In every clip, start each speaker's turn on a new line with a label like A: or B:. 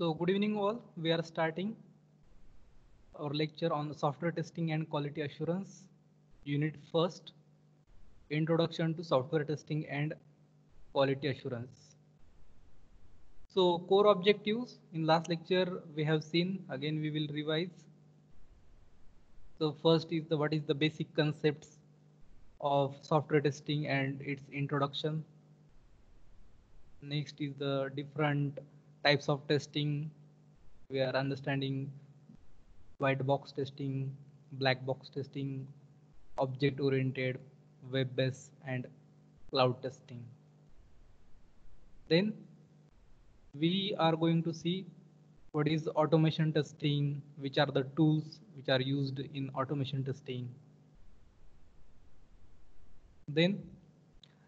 A: So good evening all. We are starting our lecture on software testing and quality assurance. Unit first, introduction to software testing and quality assurance. So core objectives in last lecture we have seen again we will revise. So first is the what is the basic concepts of software testing and its introduction. Next is the different types of testing. We are understanding white box testing, black box testing, object oriented, web based and cloud testing. Then we are going to see what is automation testing, which are the tools which are used in automation testing. Then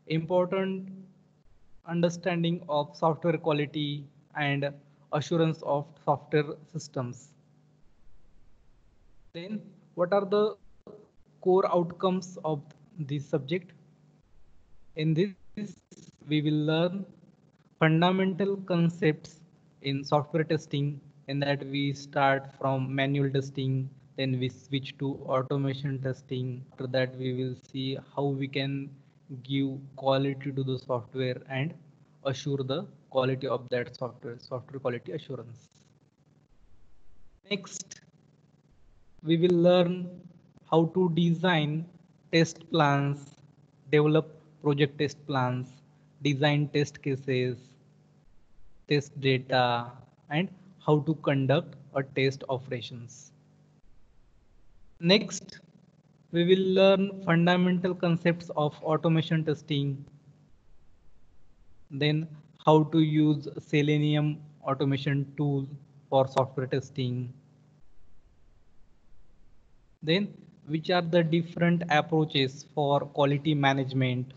A: important understanding of software quality and assurance of software systems. Then what are the core outcomes of this subject? In this, we will learn fundamental concepts in software testing in that we start from manual testing, then we switch to automation testing. After that, we will see how we can give quality to the software and assure the quality of that software, software quality assurance. Next, we will learn how to design test plans, develop project test plans, design test cases, test data, and how to conduct a test operations. Next, we will learn fundamental concepts of automation testing, then how to use Selenium automation tool for software testing. Then which are the different approaches for quality management,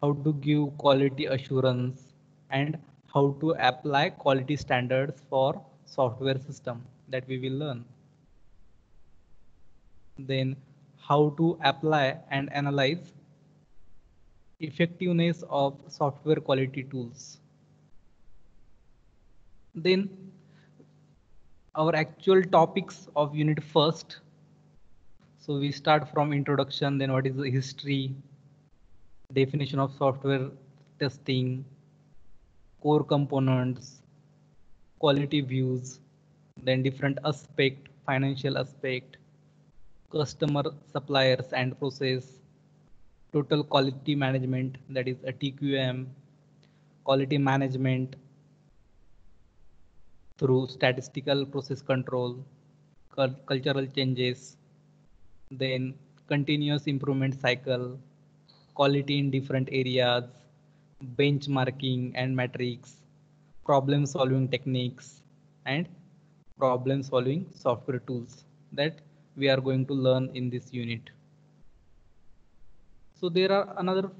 A: how to give quality assurance and how to apply quality standards for software system that we will learn. Then how to apply and analyze effectiveness of software quality tools. Then our actual topics of unit first. So we start from introduction, then what is the history, definition of software testing, core components, quality views, then different aspect, financial aspect, customer suppliers and process, total quality management, that is a TQM, quality management through statistical process control, cultural changes, then continuous improvement cycle, quality in different areas, benchmarking and metrics, problem solving techniques, and problem solving software tools that we are going to learn in this unit. So there are another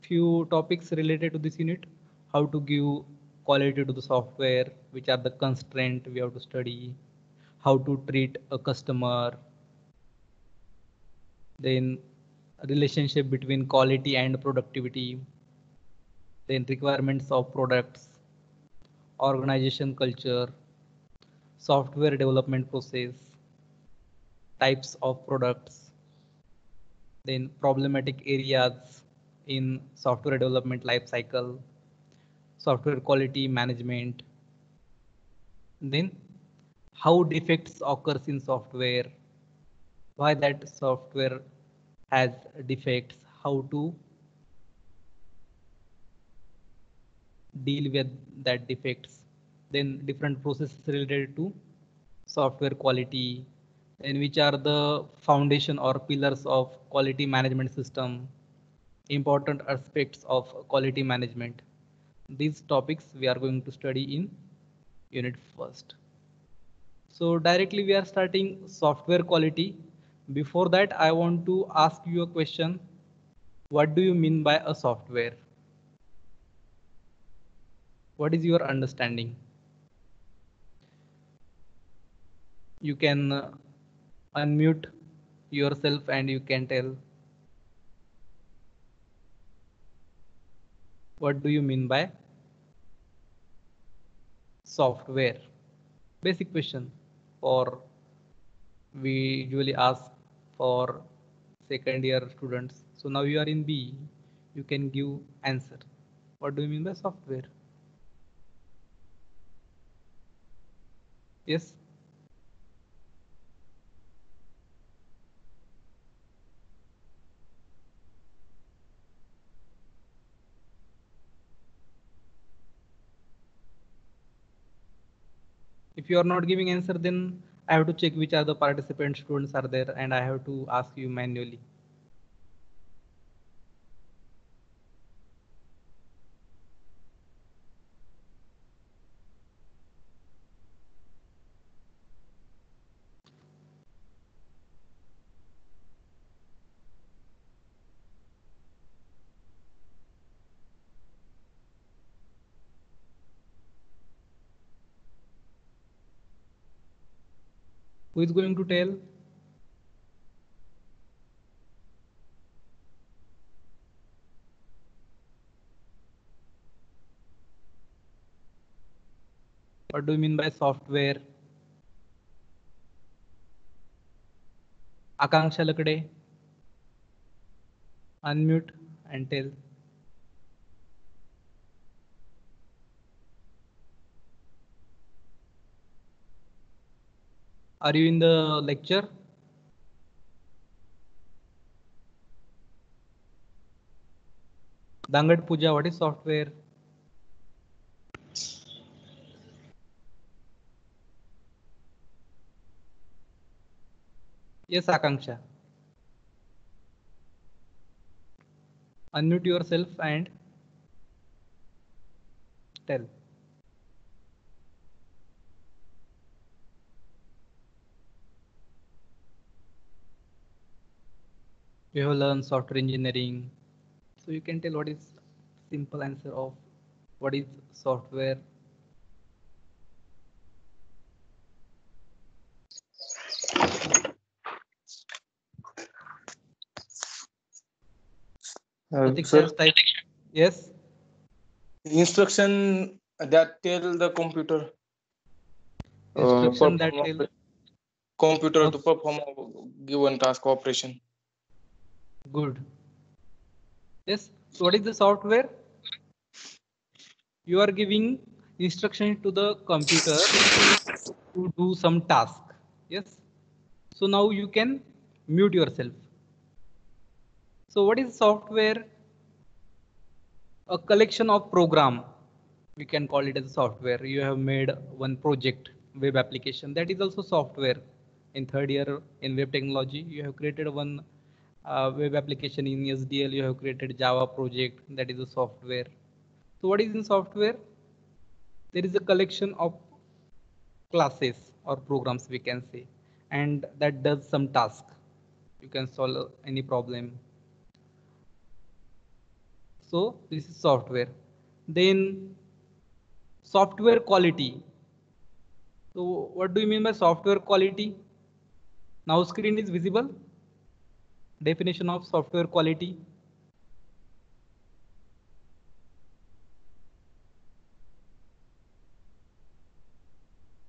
A: few topics related to this unit, how to give quality to the software, which are the constraint we have to study, how to treat a customer, then relationship between quality and productivity, then requirements of products, organization culture, software development process, types of products, then problematic areas in software development life cycle software quality management, then how defects occurs in software, why that software has defects, how to deal with that defects, then different processes related to software quality, and which are the foundation or pillars of quality management system, important aspects of quality management. These topics we are going to study in unit first. So directly we are starting software quality before that, I want to ask you a question. What do you mean by a software? What is your understanding? You can uh, unmute yourself and you can tell. What do you mean by software? basic question for we usually ask for second year students. So now you are in B, you can give answer. What do you mean by software? Yes. If you are not giving answer, then I have to check which are the participant students are there and I have to ask you manually. Who is going to tell? What do you mean by software? Akanksha Lakde. Unmute and tell. Are you in the lecture? Dangad Puja, what is software? Yes, Akanksha. Unmute yourself and tell. You have learned software engineering. So you can tell what is simple answer of what is software.
B: Uh,
A: type- Yes.
B: instruction that tell the computer uh,
A: Instruction that tell
B: computer to perform a given task operation.
A: Good. Yes. So what is the software? You are giving instruction to the computer to do some task. Yes. So now you can mute yourself. So what is software? A collection of program. We can call it as software. You have made one project, web application. That is also software. In third year in web technology, you have created one uh, web application in SDL. You have created Java project. That is a software. So what is in software? There is a collection of classes or programs we can say, and that does some task. You can solve any problem. So this is software. Then software quality. So what do you mean by software quality? Now screen is visible. Definition of software quality.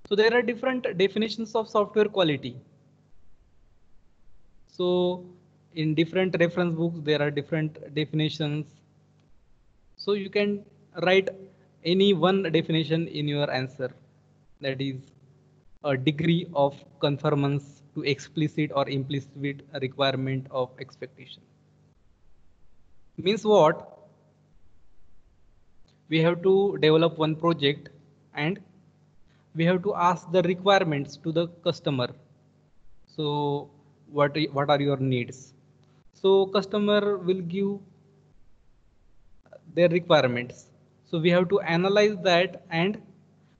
A: So there are different definitions of software quality. So in different reference books, there are different definitions. So you can write any one definition in your answer. That is a degree of conformance to explicit or implicit requirement of expectation. Means what? We have to develop one project and we have to ask the requirements to the customer. So what, what are your needs? So customer will give their requirements. So we have to analyze that and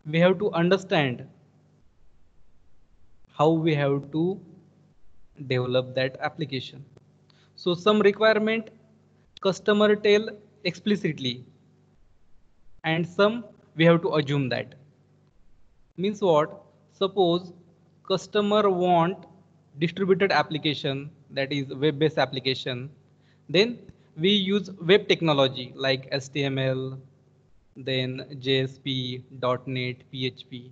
A: we have to understand how we have to develop that application. So some requirement customer tell explicitly and some we have to assume that. Means what? Suppose customer want distributed application that is web-based application then we use web technology like HTML then JSP, .NET, PHP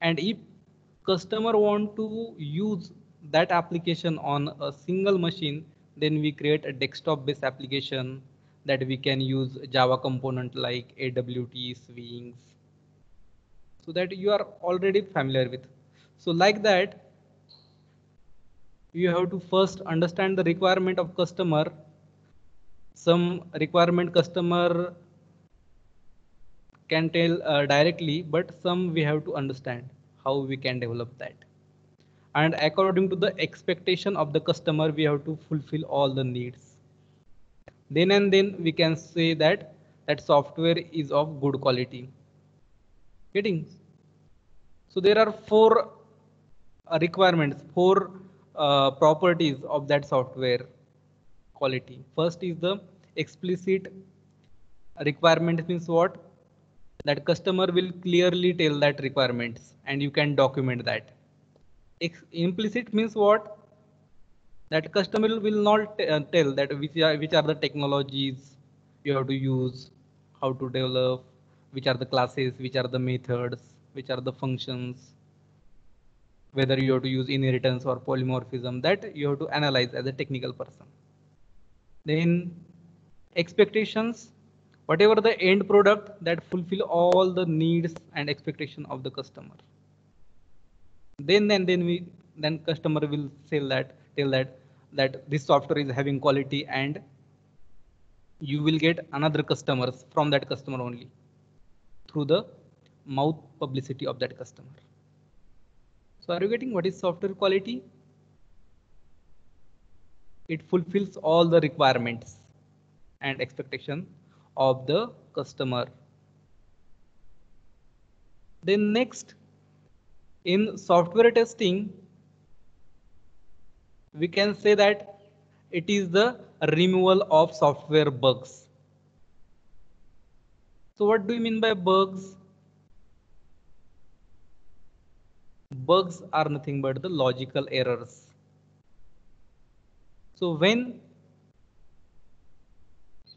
A: and if customer want to use that application on a single machine, then we create a desktop based application that we can use Java component like AWT, Swings, so that you are already familiar with. So like that, you have to first understand the requirement of customer. Some requirement customer can tell uh, directly, but some we have to understand how we can develop that. And according to the expectation of the customer we have to fulfill all the needs. Then and then we can say that that software is of good quality. Getting? So there are four uh, requirements four uh, properties of that software quality. First is the explicit requirement means what that customer will clearly tell that requirements and you can document that. Implicit means what? That customer will not uh, tell that which are which are the technologies you have to use how to develop which are the classes which are the methods which are the functions whether you have to use inheritance or polymorphism that you have to analyze as a technical person. Then expectations whatever the end product that fulfill all the needs and expectation of the customer. Then and then we then customer will sell that tell that that this software is having quality and you will get another customers from that customer only through the mouth publicity of that customer. So are you getting what is software quality? It fulfills all the requirements and expectation of the customer then next in software testing, we can say that it is the removal of software bugs. So what do you mean by bugs? Bugs are nothing but the logical errors. So when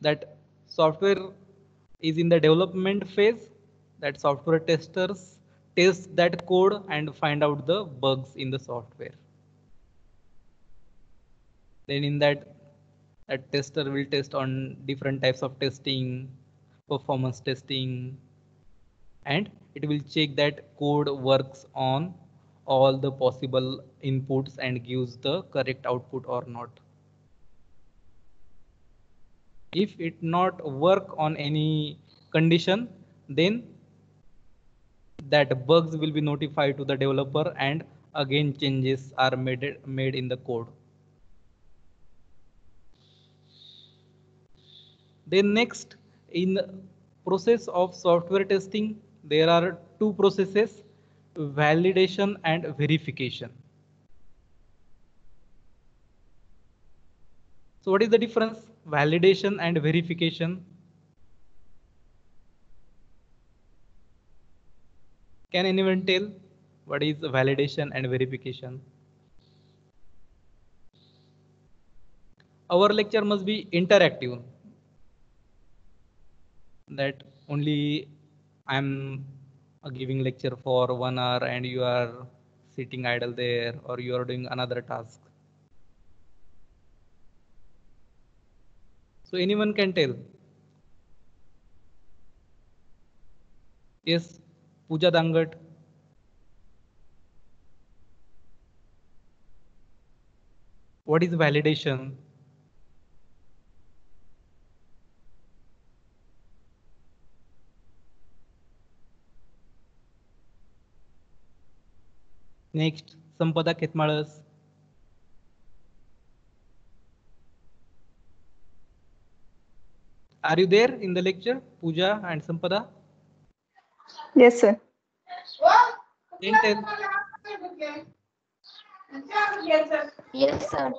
A: that software is in the development phase, that software testers test that code and find out the bugs in the software. Then in that, that tester will test on different types of testing, performance testing, and it will check that code works on all the possible inputs and gives the correct output or not. If it not work on any condition, then that bugs will be notified to the developer and again changes are made, made in the code. Then next in process of software testing, there are two processes, validation and verification. So what is the difference? Validation and verification. Can anyone tell what is validation and verification? Our lecture must be interactive. That only I'm uh, giving lecture for one hour and you are sitting idle there or you are doing another task. So anyone can tell. Yes, Pooja Dangat. What is validation? Next, Sampada Ketmalas. Are you there in the lecture, Pooja and Sampada?
C: Yes, sir.
A: Intel.
D: Yes, sir.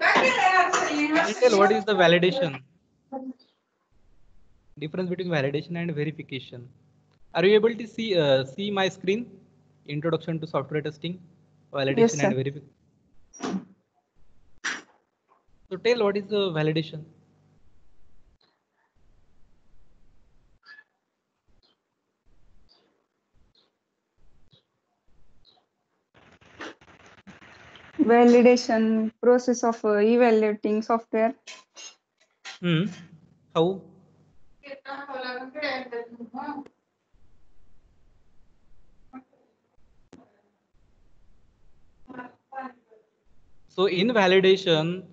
A: Intel, what is the validation? Difference between validation and verification. Are you able to see uh, see my screen? Introduction to software testing, validation
C: Yes,
A: and verification. So tell what is the validation?
C: Validation process of uh, evaluating software.
A: Hmm. How? So in validation,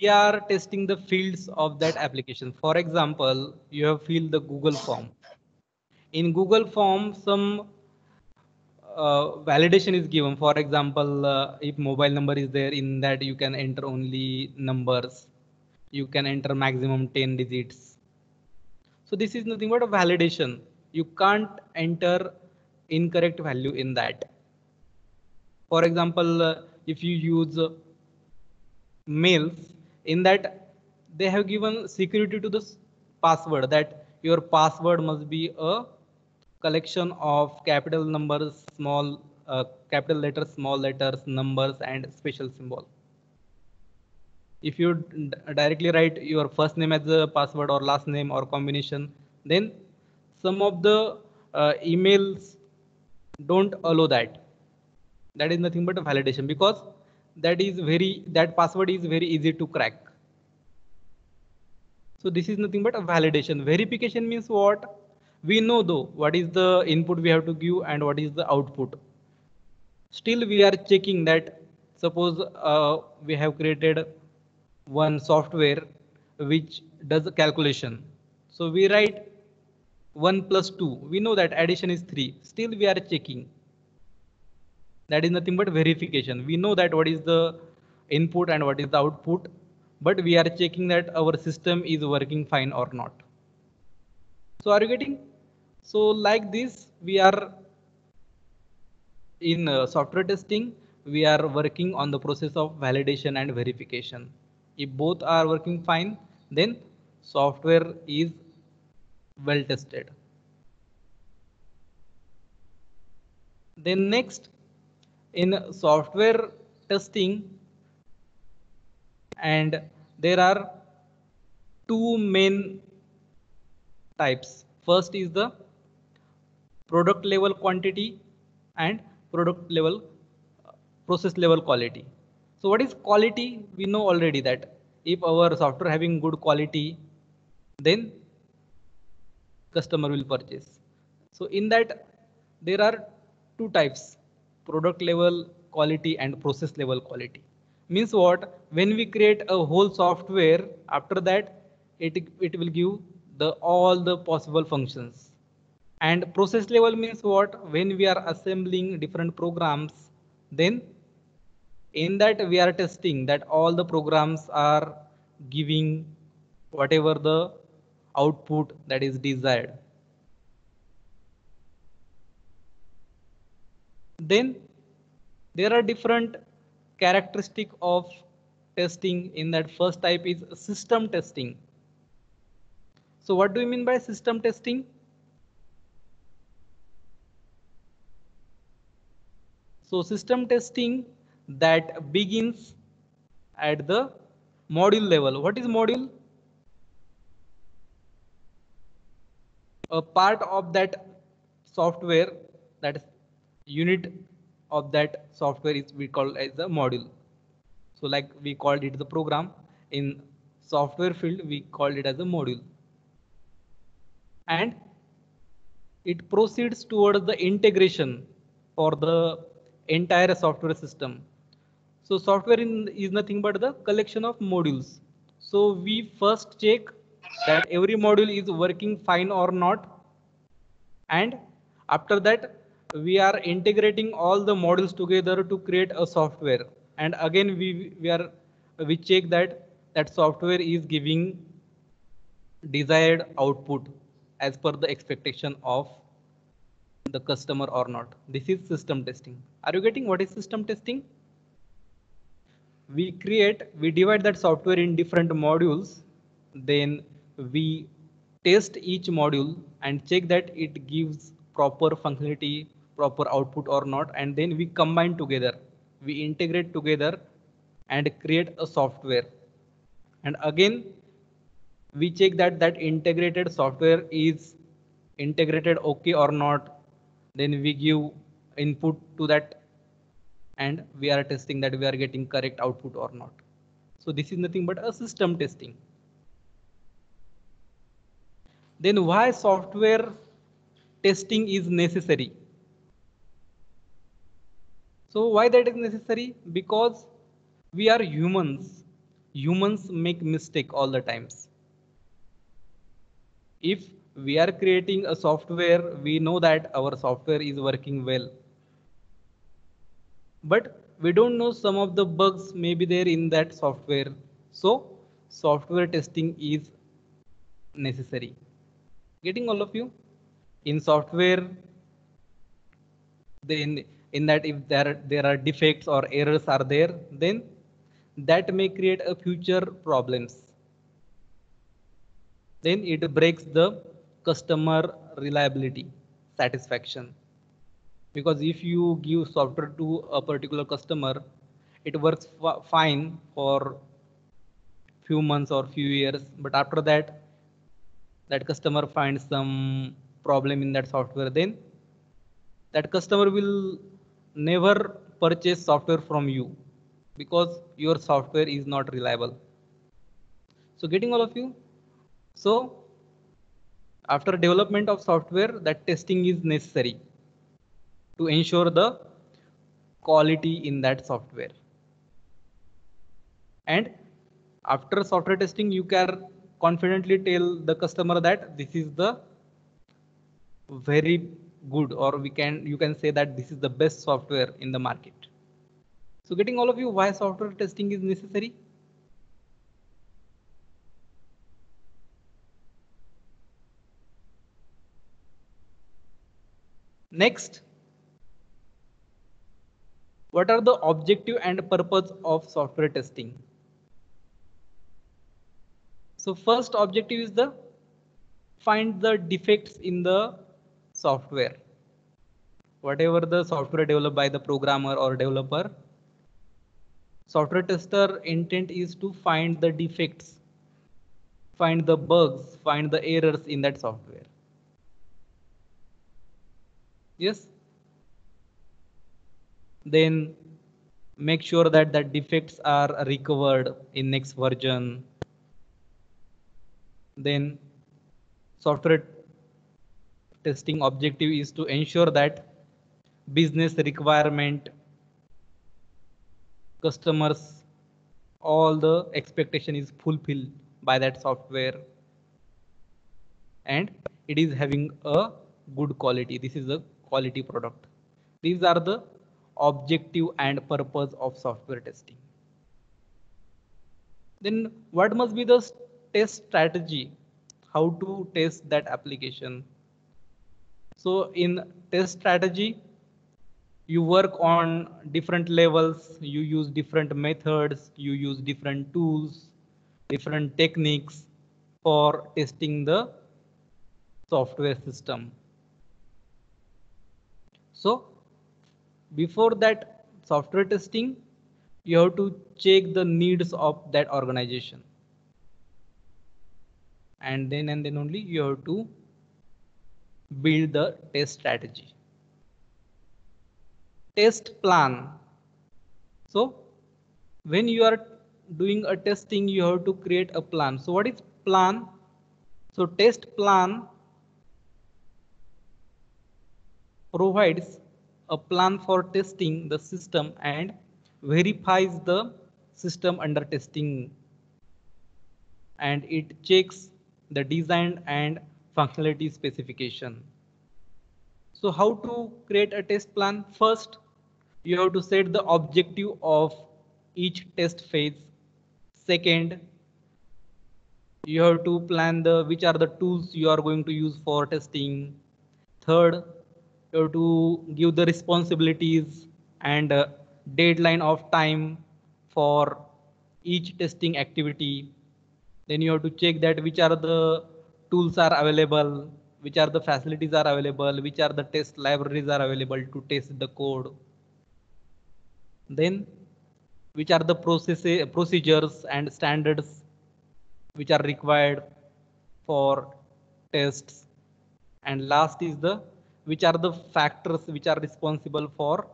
A: we are testing the fields of that application. For example, you have filled the Google form. In Google form, some validation is given. For example, uh, if mobile number is there, in that you can enter only numbers. You can enter maximum 10 digits. So this is nothing but a validation. You can't enter incorrect value in that. For example, uh, if you use uh, mails, in that they have given security to the password that your password must be a collection of capital numbers, small uh, capital letters, small letters, numbers, and special symbol. If you directly write your first name as a password or last name or combination, then some of the uh, emails don't allow that. That is nothing but a validation because that is very that password is very easy to crack. So this is nothing but a validation. Verification means what? We know though what is the input we have to give and what is the output. Still we are checking that suppose uh, we have created one software which does a calculation. So we write 1 plus 2. We know that addition is 3. Still we are checking. That is nothing but verification. We know that what is the input and what is the output, but we are checking that our system is working fine or not. So are you getting? So like this, we are in uh, software testing, we are working on the process of validation and verification. If both are working fine, then software is well tested. Then next, in software testing, and there are two main types. First is the product level quantity and product level uh, process level quality. So what is quality? We know already that if our software having good quality, then customer will purchase. So in that there are two types, product level quality and process level quality. Means what? When we create a whole software, after that it, it will give the all the possible functions. And process level means what? When we are assembling different programs, then in that we are testing that all the programs are giving whatever the output that is desired. Then there are different characteristic of testing in that first type is system testing. So what do you mean by system testing? So system testing that begins at the module level. What is module? A part of that software, that unit of that software is we call as a module. So like we called it the program in software field, we called it as a module. And it proceeds towards the integration for the entire software system. So software in, is nothing but the collection of modules. So we first check that every module is working fine or not. And after that, we are integrating all the modules together to create a software. And again, we, we are we check that that software is giving desired output as per the expectation of the customer or not. This is system testing. Are you getting what is system testing? we create, we divide that software in different modules. Then we test each module and check that it gives proper functionality, proper output or not. And then we combine together, we integrate together and create a software. And again, we check that that integrated software is integrated okay or not. Then we give input to that and we are testing that we are getting correct output or not. So this is nothing but a system testing. Then why software testing is necessary? So why that is necessary? Because we are humans. Humans make mistake all the times. If we are creating a software, we know that our software is working well. But we don't know some of the bugs may be there in that software. So software testing is necessary. Getting all of you? In software, then in that if there, there are defects or errors are there, then that may create a future problems. Then it breaks the customer reliability, satisfaction. Because if you give software to a particular customer it works fine for few months or few years but after that that customer finds some problem in that software then that customer will never purchase software from you because your software is not reliable. So getting all of you? So after development of software that testing is necessary to ensure the quality in that software. And after software testing, you can confidently tell the customer that this is the very good or we can you can say that this is the best software in the market. So getting all of you why software testing is necessary? Next, what are the objective and purpose of software testing? So first objective is the find the defects in the software. Whatever the software developed by the programmer or developer, software tester intent is to find the defects, find the bugs, find the errors in that software. Yes, then make sure that the defects are recovered in next version. Then software testing objective is to ensure that business requirement customers all the expectation is fulfilled by that software. And it is having a good quality. This is a quality product these are the objective and purpose of software testing. Then what must be the test strategy? How to test that application? So in test strategy, you work on different levels, you use different methods, you use different tools, different techniques for testing the software system. So before that software testing, you have to check the needs of that organization. And then and then only you have to build the test strategy. Test plan. So when you are doing a testing, you have to create a plan. So what is plan? So test plan provides a plan for testing the system and verifies the system under testing and it checks the design and functionality specification. So how to create a test plan? First, you have to set the objective of each test phase. Second, you have to plan the which are the tools you are going to use for testing. Third, to give the responsibilities and uh, deadline of time for each testing activity. Then you have to check that which are the tools are available, which are the facilities are available, which are the test libraries are available to test the code. Then which are the process procedures and standards which are required for tests. And last is the which are the factors which are responsible for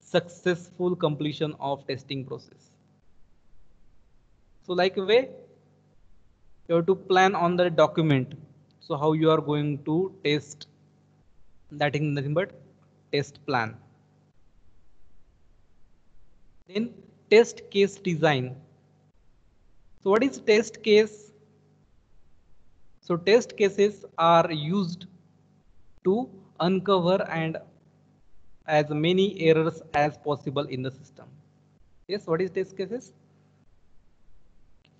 A: successful completion of testing process. So like a way, you have to plan on the document. So how you are going to test that is nothing but test plan. Then test case design. So what is test case? So test cases are used to uncover and as many errors as possible in the system. Yes, what is test cases?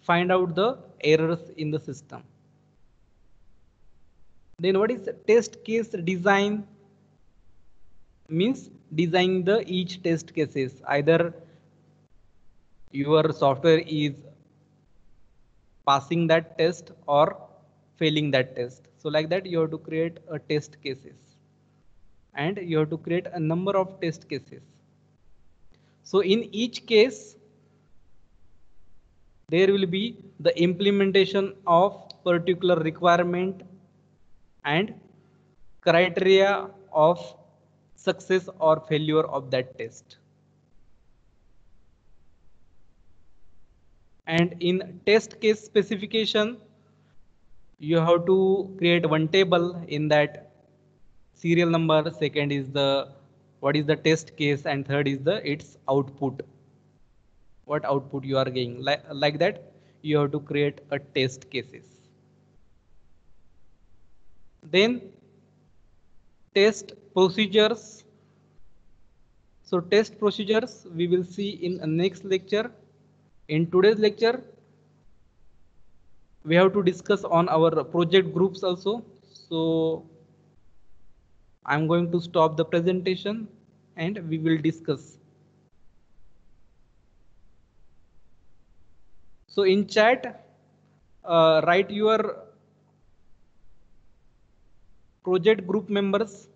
A: Find out the errors in the system. Then what is test case design? Means design the each test cases. Either your software is passing that test or failing that test. So like that you have to create a test cases and you have to create a number of test cases. So in each case, there will be the implementation of particular requirement and criteria of success or failure of that test. And in test case specification, you have to create one table in that serial number, second is the what is the test case and third is the its output. What output you are getting like, like that you have to create a test cases. Then test procedures. So test procedures we will see in next lecture. In today's lecture, we have to discuss on our project groups also. So I'm going to stop the presentation and we will discuss. So in chat, uh, write your project group members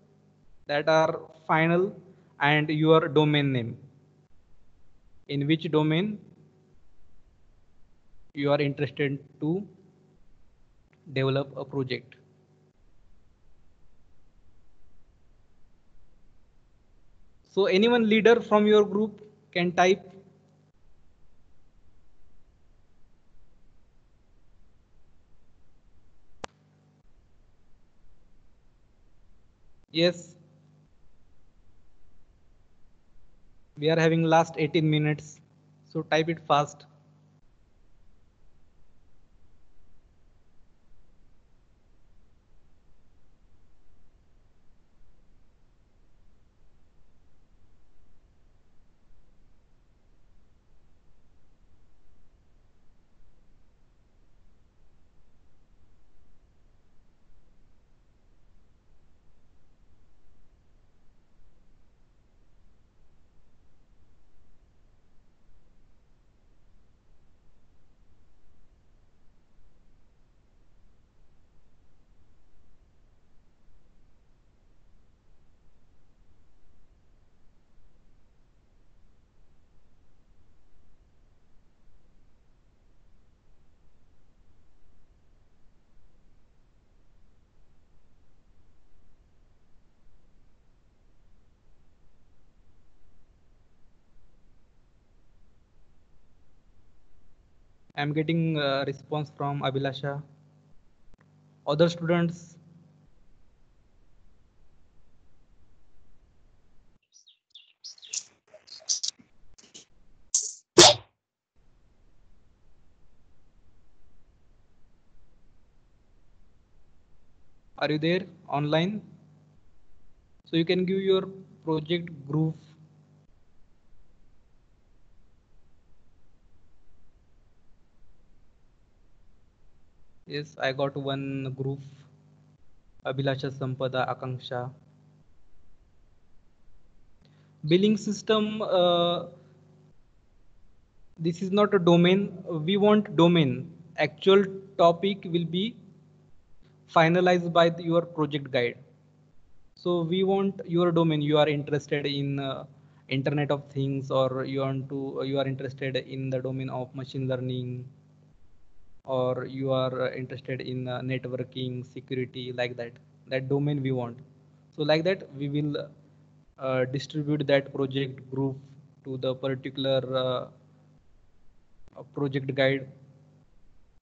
A: that are final and your domain name. In which domain you are interested to develop a project. So anyone leader from your group can type. Yes. We are having last 18 minutes. So type it fast. I'm getting a response from Abhilasha. Other students. Are you there online? So you can give your project group Yes, I got one group. Abhilasha Sampada Akanksha. Billing system. Uh, this is not a domain. We want domain. Actual topic will be finalized by the, your project guide. So we want your domain. You are interested in uh, Internet of Things, or you want to you are interested in the domain of machine learning, or you are interested in uh, networking security like that that domain we want. So like that we will uh, distribute that project group to the particular uh, uh, project guide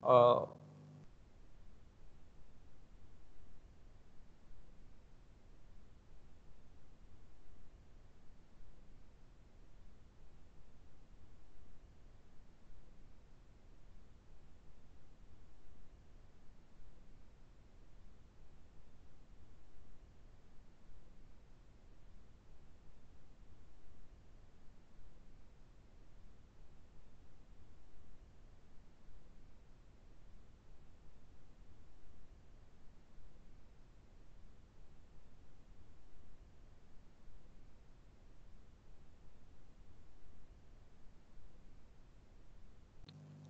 A: uh,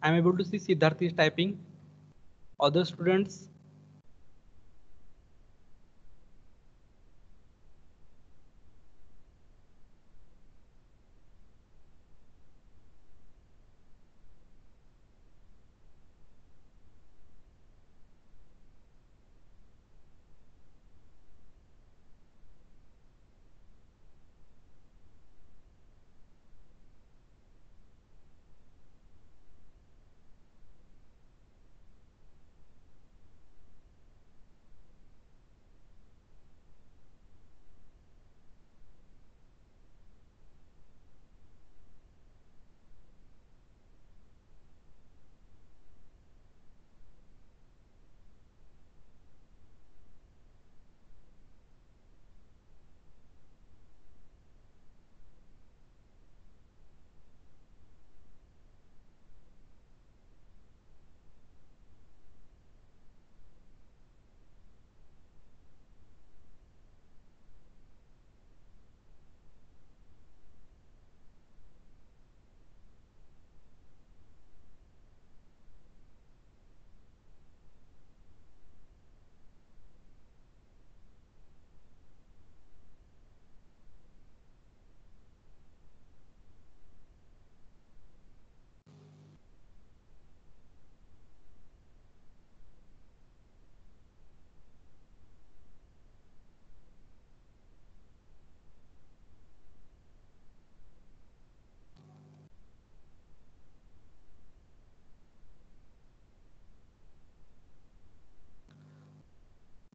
A: I'm able to see Siddharth is typing. Other students?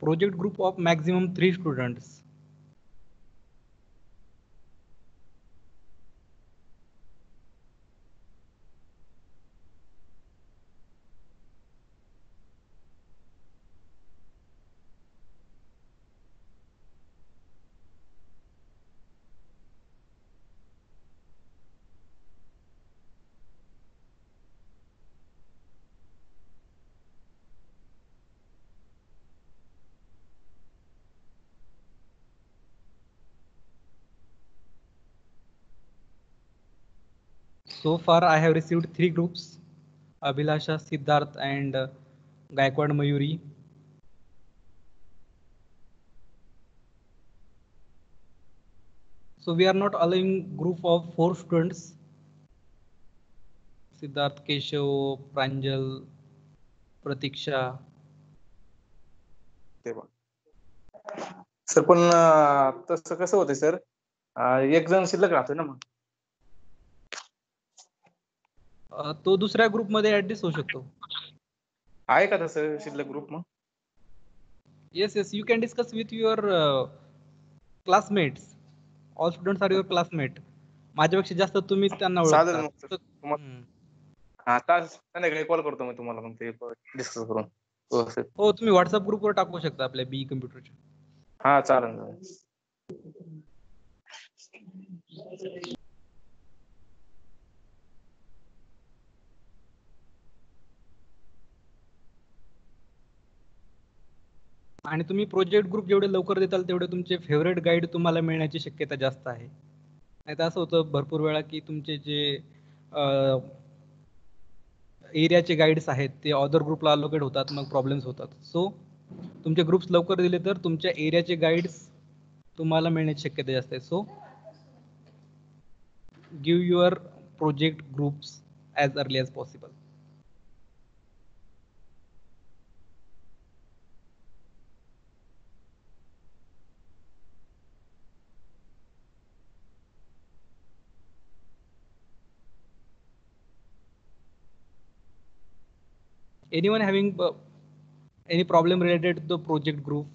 A: Project group of maximum three students. So far, I have received three groups, Abhilasha, Siddharth, and uh, Gaikwad Mayuri. So we are not allowing group of four students. Siddharth, Keshav, Pranjal, Pratiksha.
B: ते बघ sir पण अं, तसं कसं होतंय sir एक जण शिल्लक राहतोय ना मग
A: तो दुसऱ्या ग्रुपमध्ये ऍडजस्ट होऊ शकतो.
B: आहे का तसं शिल्लक group mug?
A: Yes yes you can discuss with your classmates all students are your classmate माझ्यापेक्षा जास्त तुम्ही त्यांना.
B: हा संध्याकाळी कॉल करतो मी तुम्हाला मग ते डिस्कस करून.
A: हो तुम्ही व्हॉट्सअप ग्रुपवर टाकू शकता आपल्या बी कम्प्युटरच्या
B: हा चालेल.
A: आणि तुम्ही प्रोजेक्ट ग्रुप जेवढे लवकर देताल तेवढे तुमचे फेवरेट गाईड तुम्हाला मिळण्याची शक्यता जास्त आहे. नाही तर असं होतं भरपूर वेळा की तुमचे जे एरियाचे गाईड्स आहेत ते अदर ग्रुपला अलोकेट होतात मग प्रॉब्लेम्स होतात. सो तुमचे ग्रुप्स लवकर दिले तर तुमच्या एरियाचे गाईड्स तुम्हाला मिळण्याची शक्यता जास्त आहे. So give your project groups as early as possible anyone having uh, any problem related to the project group?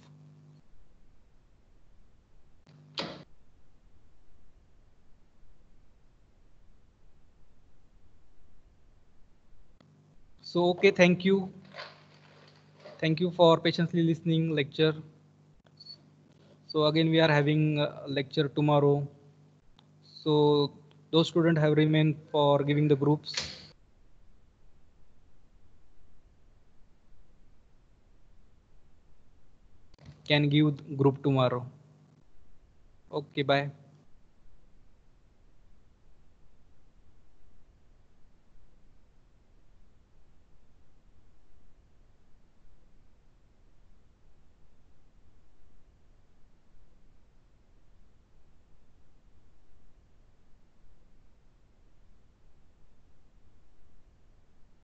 A: So, okay, thank you. Thank you for patiently listening lecture. So again, we are having lecture tomorrow. So those students have remained for giving the groups. Can give group tomorrow. Okay, bye.